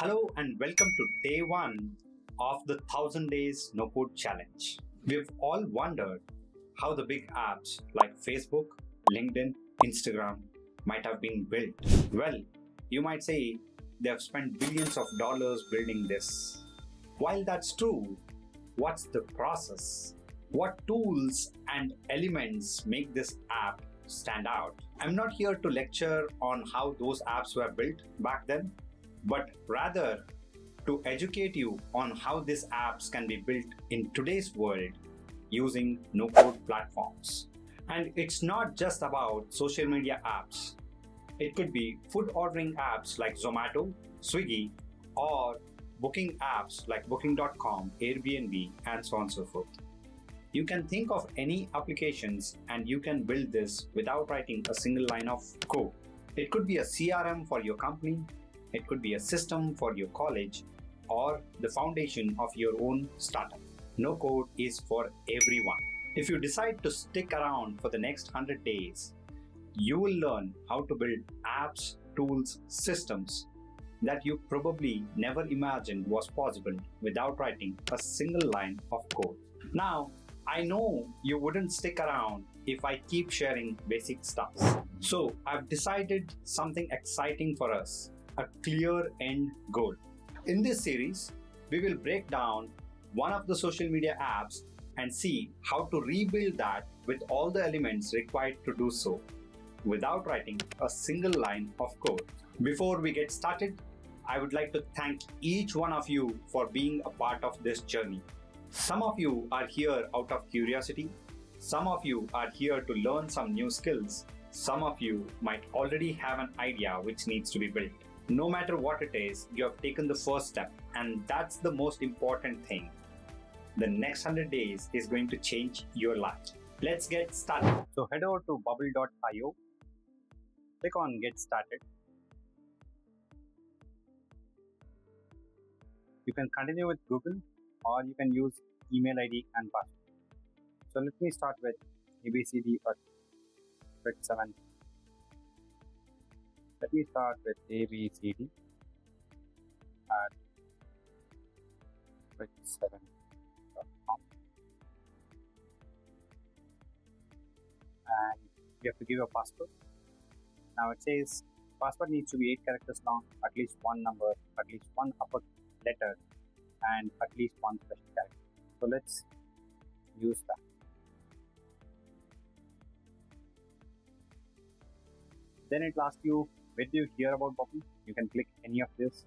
Hello and welcome to day one of the 1000 Days No Code Challenge. We've all wondered how the big apps like Facebook, LinkedIn, Instagram might have been built. Well, you might say they have spent billions of dollars building this. While that's true, what's the process? What tools and elements make this app stand out? I'm not here to lecture on how those apps were built back then, but rather to educate you on how these apps can be built in today's world using no code platforms. And it's not just about social media apps. It could be food ordering apps like Zomato, Swiggy, or booking apps like Booking.com, Airbnb, and so on and so forth. You can think of any applications and you can build this without writing a single line of code. It could be a CRM for your company, it could be a system for your college, or the foundation of your own startup. No code is for everyone. If you decide to stick around for the next 100 days, you will learn how to build apps, tools, systems that you probably never imagined was possible without writing a single line of code. Now, I know you wouldn't stick around if I keep sharing basic stuff. So, I've decided something exciting for us a clear end goal. In this series, we will break down one of the social media apps and see how to rebuild that with all the elements required to do so without writing a single line of code. Before we get started, I would like to thank each one of you for being a part of this journey. Some of you are here out of curiosity, some of you are here to learn some new skills, some of you might already have an idea which needs to be built. No matter what it is, you have taken the first step, and that's the most important thing. The next 100 days is going to change your life. Let's get started. So head over to bubble.io, click on Get Started. You can continue with Google or you can use email ID and password. So let me start with ABCD or 7 let me start with ABCD at ritz7.com and you have to give a password. Now it says password needs to be 8 characters long, at least one number, at least one upper letter, and at least one special character. So let's use that. Then it asks you where do you hear about Bubble? You can click any of this.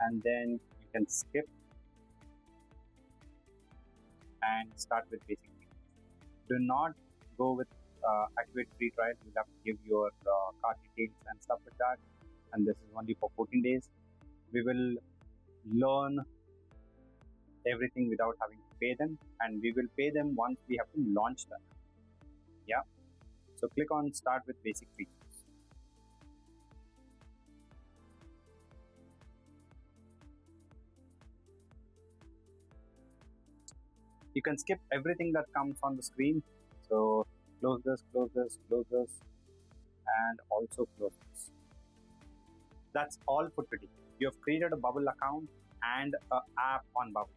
And then you can skip and start with basic Do not go with uh, activate free trial. You have to give your uh, card details and stuff like that. And this is only for 14 days. We will learn everything without having to pay them and we will pay them once we have to launch them. Yeah. So click on start with basic features. You can skip everything that comes on the screen. So close this, close this, close this, and also close this. That's all for today. You have created a Bubble account and an app on Bubble.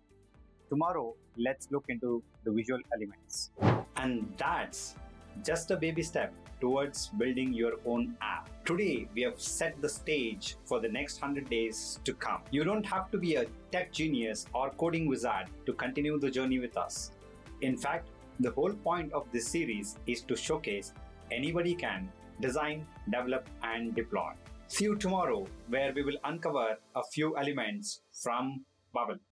Tomorrow, let's look into the visual elements. And that's just a baby step towards building your own app. Today, we have set the stage for the next 100 days to come. You don't have to be a tech genius or coding wizard to continue the journey with us. In fact, the whole point of this series is to showcase anybody can design, develop, and deploy. See you tomorrow, where we will uncover a few elements from Bubble.